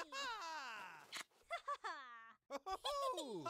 Ha ha! Moo!